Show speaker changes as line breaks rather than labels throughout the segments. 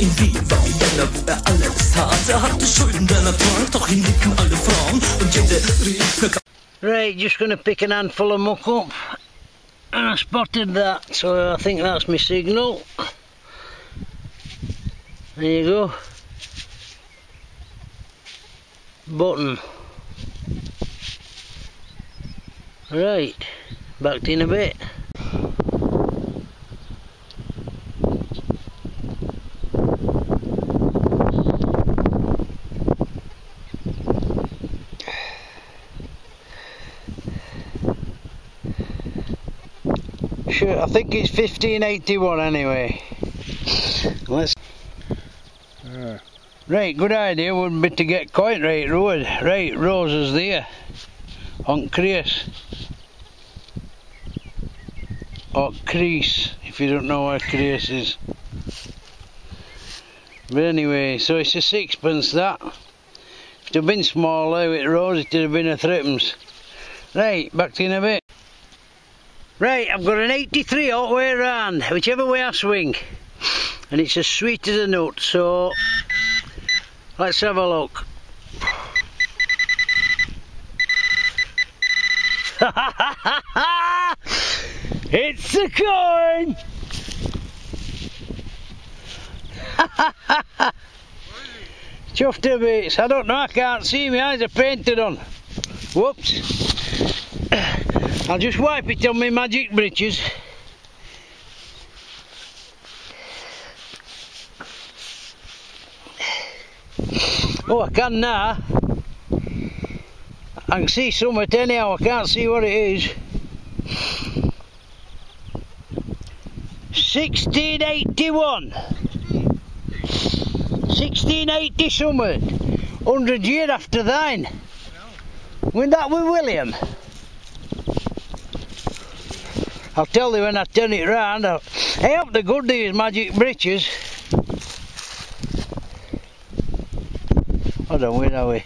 ihm wie wo er alles. Er hatte Schulden, doch ihn alle Frauen. Und jede rief,
Right, just to pick an handful of muck up. And I spotted that, so I think that's my signal. There you go. Button. Right, back in a bit. Sure, I think it's 1581 anyway. Let's. Ah. Right, good idea wouldn't be to get quite right road. Right, Roses there. On Crease. Or Crease, if you don't know where Crease is. But anyway, so it's a sixpence that. If it had been smaller with Rose, it would have been a threepence. Right, back to you in a bit. Right, I've got an 83 all the way around, whichever way I swing. And it's as sweet as a nut, so let's have a look. it's a coin! Chuffed to bits. I don't know, I can't see, my eyes are painted on. Whoops. I'll just wipe it on my magic breeches. Oh, I can now. I can see something anyhow, I can't see what it is. 1681. 1680 something. 100 year after thine. When that with William? I'll tell you when I turn it round. I'll... I hope they're good these magic breeches. Hold on, where are we?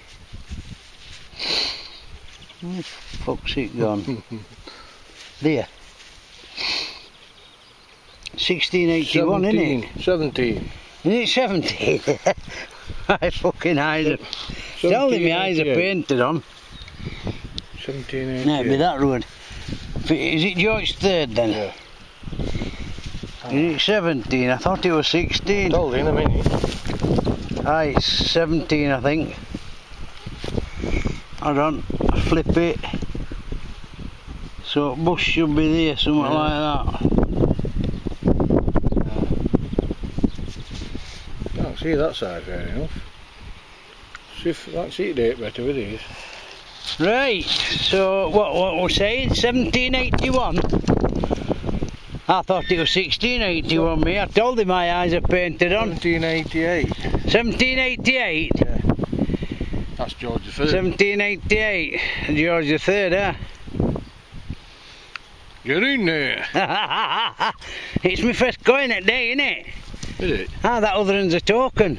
Where fuck's it gone? there. 1681, isn't it?
17.
Is it 17? my fucking eyes are... Tell me my eyes are painted on.
1788.
No, it'd be that road. Is it George third then?
Yeah.
Is it 17? I thought it was 16.
Told in a minute.
Aye, it's 17 I think. Hold on, flip it. So bush should be there, something
Yeah.
like that.
Can't see that side fair enough. See if see it date better with these.
Right, so what, what we're saying, 1781? I thought it was 1681 me, I told him my eyes are painted on.
1788.
1788?
That's George Third.
1788, George Third, huh?
Get in there.
it's my first coin at day, innit?
Is it?
Ah, that other one's a token.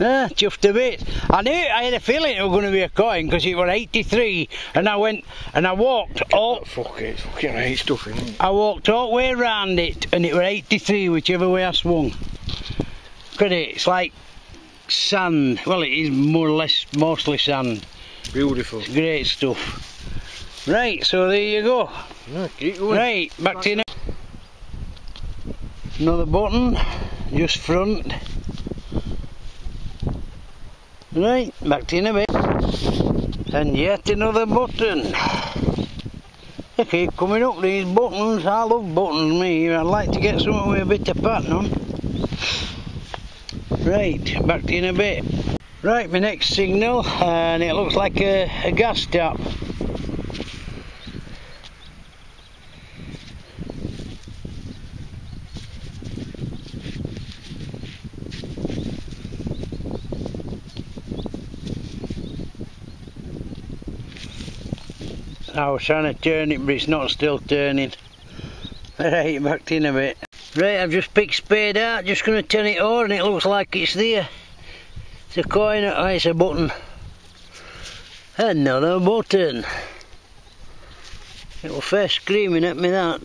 Ah, chuffed a bit. I knew, I had a feeling it was going to be a coin because it was 83 and I went and I walked all,
Oh, fuck it. It's fucking right stuff in it.
I walked all the way around it and it was 83 whichever way I swung. At it, it's like sand. Well, it is more or less mostly sand.
Beautiful.
It's great stuff. Right, so there you go.
No, keep going.
Right, back to you now. Another button, just front. Right, back to you in a bit. And yet another button. They keep coming up these buttons. I love buttons, me. I'd like to get something with a bit of pattern on. Right, back to you in a bit. Right, my next signal, and it looks like a, a gas tap. I was trying to turn it but it's not still turning. Right, it backed in a bit. Right, I've just picked spade out, just going to turn it over and it looks like it's there. It's a coin, oh, it's a button. Another button. It was first screaming at me that.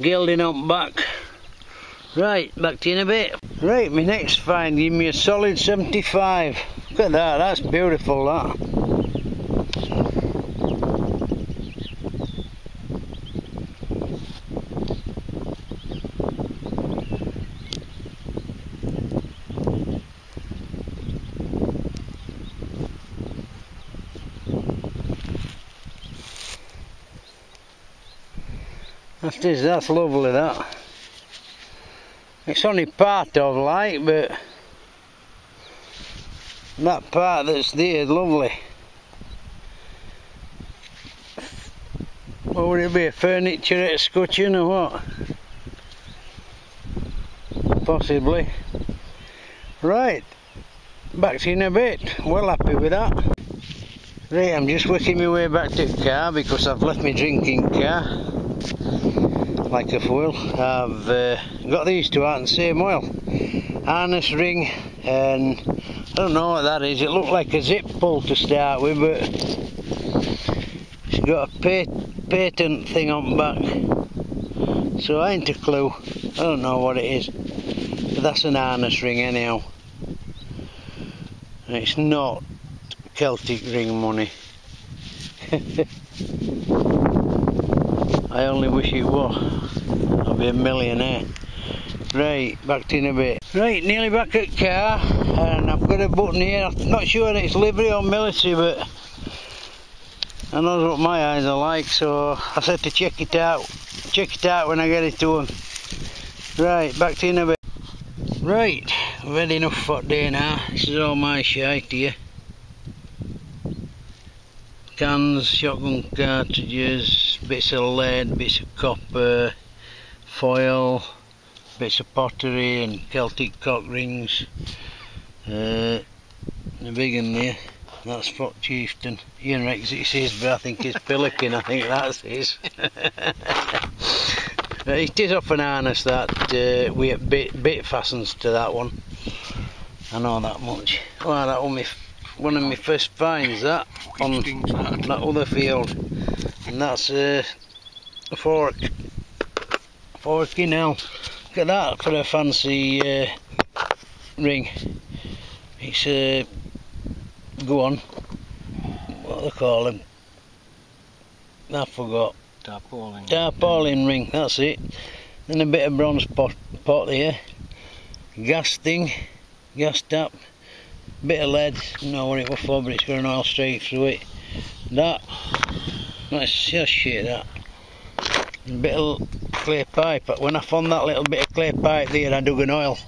Gilding up back. Right, back to you in a bit. Right, my next find give me a solid 75. Look at that, that's beautiful that. That is, that's lovely that. It's only part of like, but that part that's there is lovely. What would it be, a furniture escutcheon or what? Possibly. Right, back to you in a bit. Well happy with that. Right, I'm just working my way back to the car because I've left my drinking car like a fool. I've uh, got these two out in the same oil. Harness ring and I don't know what that is. It looked like a zip pull to start with but it's got a pat patent thing on back. So I ain't a clue. I don't know what it is. But that's an harness ring anyhow. And it's not Celtic ring money. I only wish it was. I'll be a millionaire. Right, back to in a bit. Right, nearly back at car, and I've got a button here. I'm not sure it's livery or military, but I know what my eyes are like, so I said to check it out. Check it out when I get it them. Right, back to in a bit. Right, I've had enough for today now. This is all my shite here cans, shotgun cartridges, bits of lead, bits of copper, foil, bits of pottery and Celtic cock rings. Uh, the big one there, that's Fort Chieftain. Ian reckons it's his, but I think it's Pillikin, I think that's his. it is off an harness that uh, with bit, bit fastens to that one. I know that much. Well, that was one of my first finds that on that other field. And that's uh, a fork. Forky now. Look at that. For a fancy uh, ring. It's uh, go on. What do they call them. I forgot.
Tarpaulin.
tarpaulin ring. That's it. Then a bit of bronze pot, pot here. Gas thing. Gas tap bit of lead, don't know what it was for, but it's got an oil straight through it. That, that's just shit that. A bit of clay pipe. But When I found that little bit of clay pipe there, I dug an oil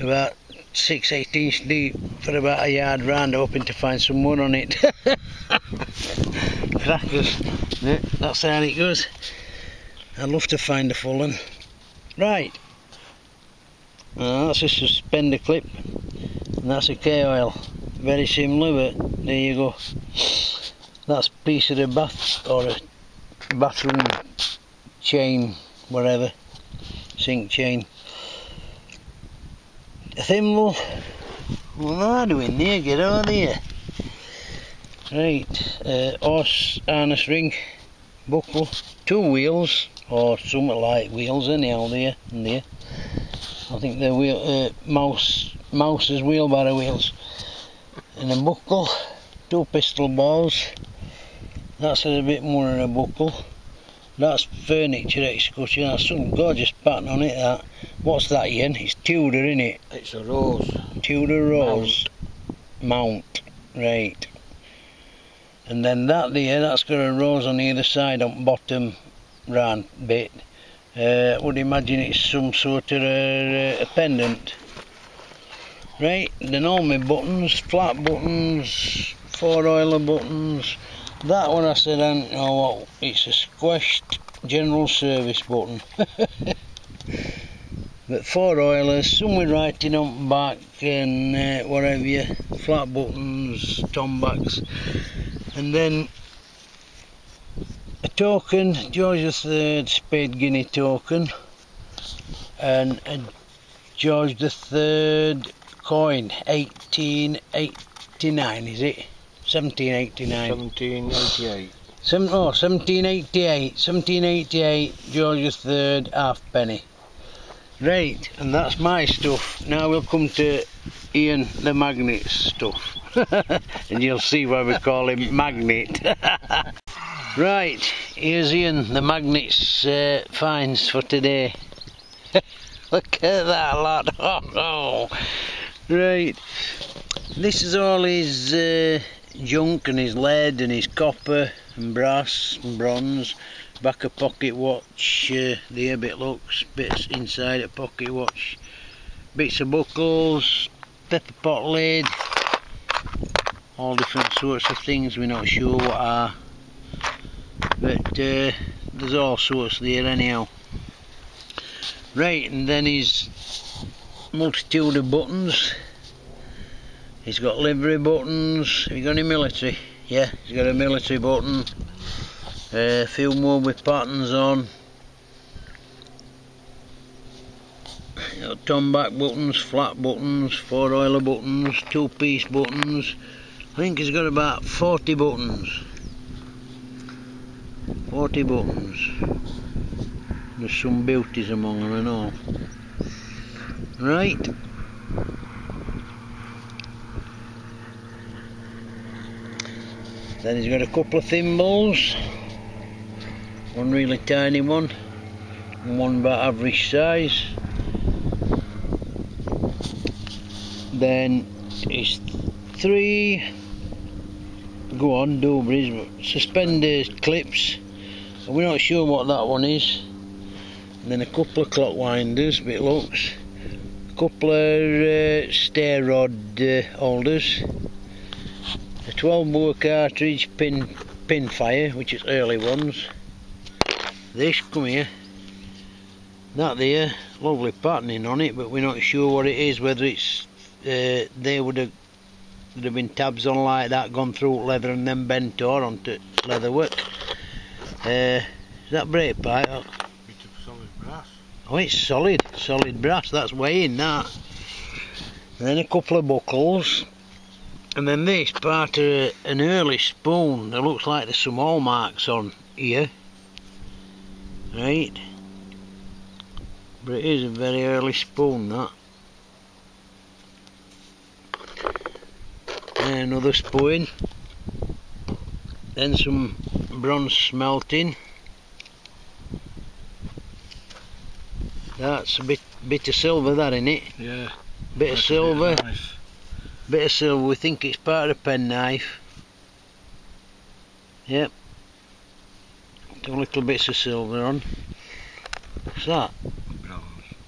about six, eight inch deep for about a yard round, hoping to find some wood on it. Crackers. That's how it goes. I'd love to find a full one. Right. Uh, that's a suspender clip and that's a K-oil very similar but there you go. That's a piece of the bath or a bathroom chain whatever sink chain. A thimble what am I doing there get out of here right uh, horse harness ring buckle two wheels or something like wheels anyhow there and there. I think they're wheel, uh, mouse Mouse's wheelbarrow wheels and a buckle, two pistol balls, that's a bit more than a buckle, that's furniture escutcheon, that's some gorgeous pattern on it that. What's that Ian? It's Tudor isn't it?
It's a rose.
Tudor rose mount, mount. right. And then that there, that's got a rose on either side on bottom round bit. Uh, I would imagine it's some sort of a, a pendant. Right, then my buttons, flat buttons, four oiler buttons. That one I said I don't know what, it's a squashed general service button. but four oilers, some with writing on back and uh, whatever you, flat buttons, tombacks. And then a token, George III Spade Guinea token and a George III coin 1889 is it 1789
1788
Sem- oh, 1788, 1788, George III, halfpenny. Right, and that's my stuff. Now we'll come to Ian the Magnet stuff. and you'll see why we call him Magnet. right, here's Ian the Magnet's uh, finds for today. Look at that lot. Oh, oh. Right, this is all his uh, junk and his lead and his copper and brass and bronze. Back a pocket watch, uh, there bit looks, bits inside a pocket watch, bits of buckles, pepper pot lid, all different sorts of things, we're not sure what are, but uh, there's all sorts there anyhow. Right, and then his multitude of buttons. He's got livery buttons. Have you got any military? Yeah, he's got a military button. A uh, few more with patterns on. Got tom back buttons, flat buttons, four oiler buttons, two piece buttons. I think he's got about 40 buttons. 40 buttons. There's some beauties among them and all. Right. Then he's got a couple of thimbles one really tiny one and one about average size. Then it's three. Go on doobries suspender clips. We're not sure what that one is. And then a couple of clock winders but it looks a couple of uh, stair rod uh, holders. A 12 bore cartridge pin pin fire which is early ones. This come here. That there lovely patterning on it but we're not sure what it is whether it's uh, they would have would have been tabs on like that gone through leather and then bent or onto leather work uh, that brake pipe
Bit of solid brass.
Oh it's solid solid brass that's weighing that. And then a couple of buckles. And then this part of an early spoon that looks like there's some hallmarks on here. Right. But it is a very early spoon that. And another spoon. Then some bronze smelting that's a bit bit of silver that in it?
Yeah.
bit of silver.
knife.
bit of silver we think it's part of a penknife yep. Two little bits of silver on. What's that?
Bronze.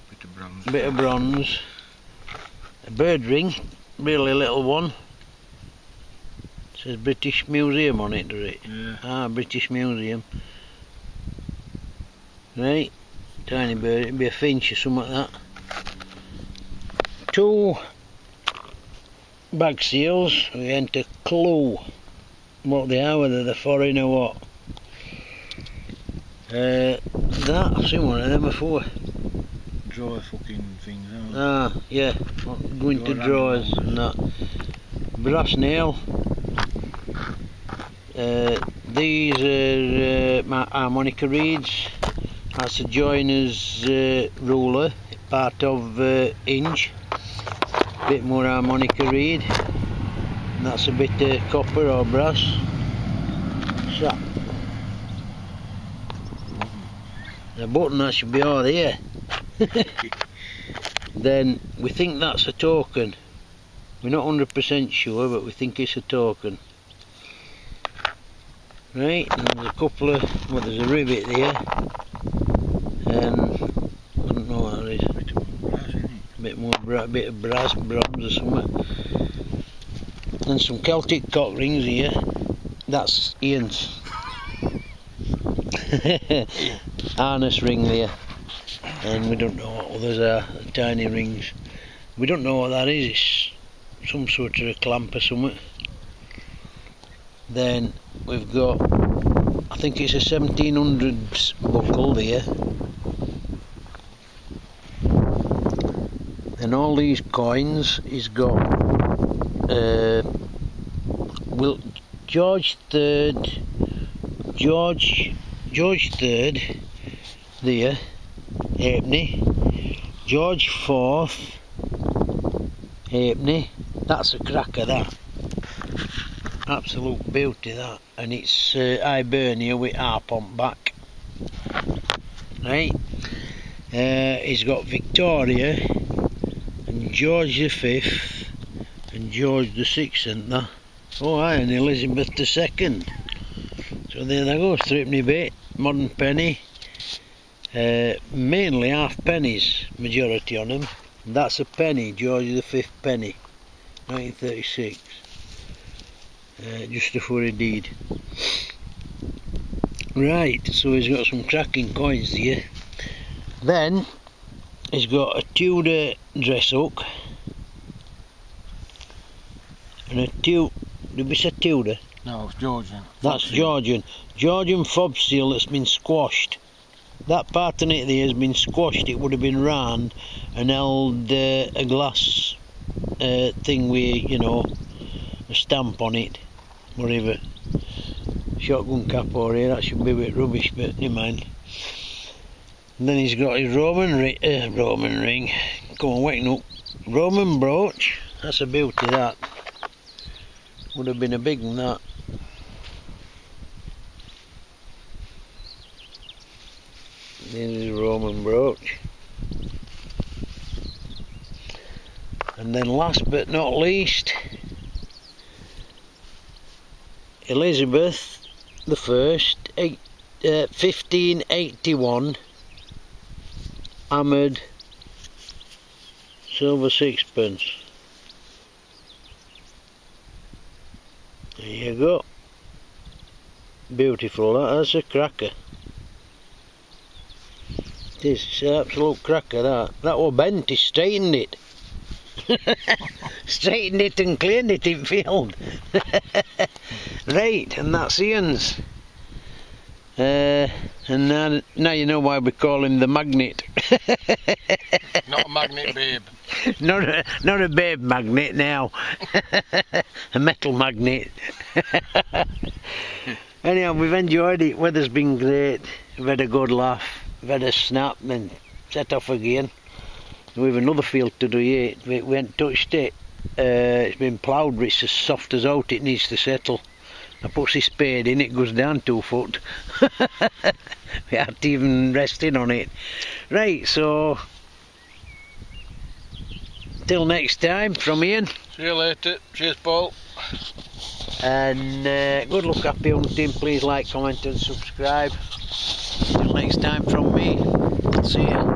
Bit of bronze.
bit of bronze. A bird ring. Really little one. It says British Museum on it does it?
Yeah.
ah British Museum. Right tiny bird it'd be a finch or something like that two bag seals we ain't a clue what they are whether they're foreign or what uh, that I've seen one of them before
Drawer fucking things out.
Ah, yeah, going to
Drawer
drawers and that. Brass nail. Uh, these are uh, my harmonica reeds. That's a joiner's uh, ruler, part of uh, inch. Bit more harmonica reed. And that's a bit of copper or brass. So. The button that should be all there. then we think that's a token. We're not 100% sure, but we think it's a token. Right, and there's a couple of, well there's a rivet there, and I don't know what that is,
it.
a bit more, bra- bit of brass, bronze or something. And some Celtic cock rings here, that's Ian's. Harness ring there and we don't know what others are, tiny rings. We don't know what that is, it's some sort of a clamp or something. Then we've got, I think it's a 1700s buckle there. And all these coins, he's got uh, Will George III George, George third, there, halfpenny. George fourth, halfpenny. That's a cracker, that. Absolute beauty, that. And it's uh, Hibernia with harp on back. Right. Uh, he's got Victoria George Fifth and George Sixth, isn't there? Oh, aye, and Elizabeth Second. So there they go, threepenny bit, modern penny. Uh, mainly half pennies, majority on them. That's a penny, George Fifth penny, 1936. Uh, just before he died. Right, so he's got some cracking coins here. Then he's got a Tudor dress hook and a Tudor. Did we say Tudor?
No, it's Georgian.
That's
Foxy.
Georgian. Georgian fob seal that's been squashed. That part in it there has been squashed. It would have been round and held uh, a glass uh, thing with, you know, a stamp on it. Whatever. Shotgun cap or here, that should be a bit rubbish, but never mind. And then he's got his Roman, ri- uh, Roman ring. Come on, wake up. Roman brooch. That's a beauty, that. Would have been a big one, that. There's his Roman brooch. And then last but not least, Elizabeth the First, eight, uh, 1581, hammered silver sixpence. There you go. Beautiful, that, that's a cracker. It's an absolute cracker that. That was bent, he straightened it. straightened it and cleaned it in field. right, and that's Ian's. Uh, and now, now you know why we call him the magnet.
Not a magnet, babe.
not a not a babe magnet now. a metal magnet. Anyhow, we've enjoyed it. Weather's been great. We've had a good laugh. We've had a snap and set off again. We've another field to do yet. We, we haven't touched it. Uh, it's been ploughed, but it's as soft as out. It needs to settle. I put the spade in, it goes down two foot. we aren't even resting on it. Right, so till next time from Ian.
See you later. Cheers, Paul.
And uh, good luck, happy hunting. Please like, comment, and subscribe. Till next time from me. See ya.